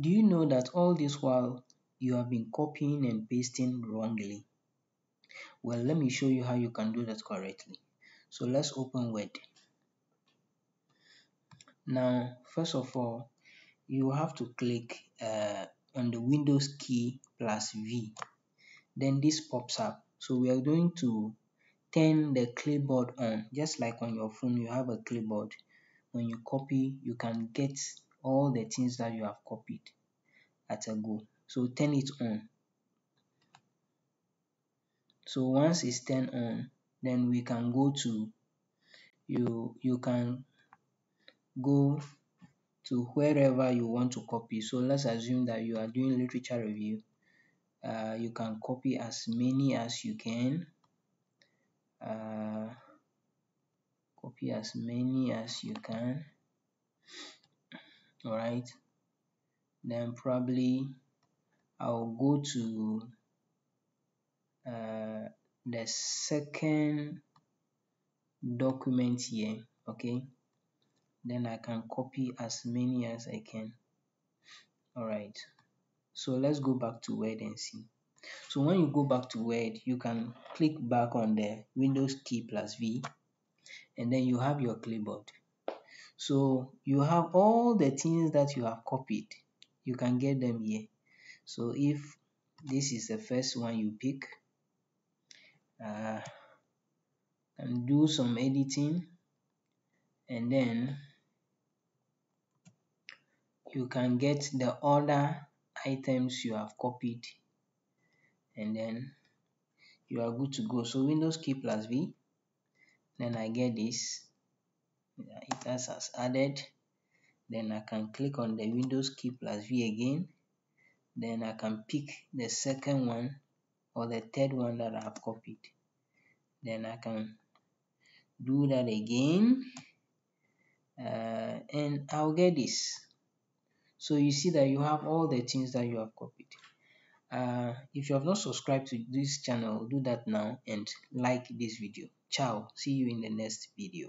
Do you know that all this while you have been copying and pasting wrongly? Well, let me show you how you can do that correctly. So let's open Word. Now, first of all, you have to click uh, on the Windows key plus V. Then this pops up. So we are going to turn the clipboard on, just like on your phone, you have a clipboard. When you copy, you can get all the things that you have copied at a go. So turn it on. So once it's turned on, then we can go to you you can go to wherever you want to copy. So let's assume that you are doing literature review. Uh, you can copy as many as you can. Uh, copy as many as you can. Alright. Then probably I'll go to uh, the second document here. Okay then I can copy as many as I can. Alright, so let's go back to Word and see. So when you go back to Word, you can click back on the Windows key plus V and then you have your clipboard. So you have all the things that you have copied. You can get them here. So if this is the first one you pick, uh, and do some editing. And then you can get the other items you have copied. And then you are good to go. So windows key plus v then i get this it has as added then i can click on the windows key plus v again then i can pick the second one or the third one that i have copied then i can do that again uh, and i'll get this so you see that you have all the things that you have copied. Uh, if you have not subscribed to this channel, do that now and like this video. Ciao. See you in the next video.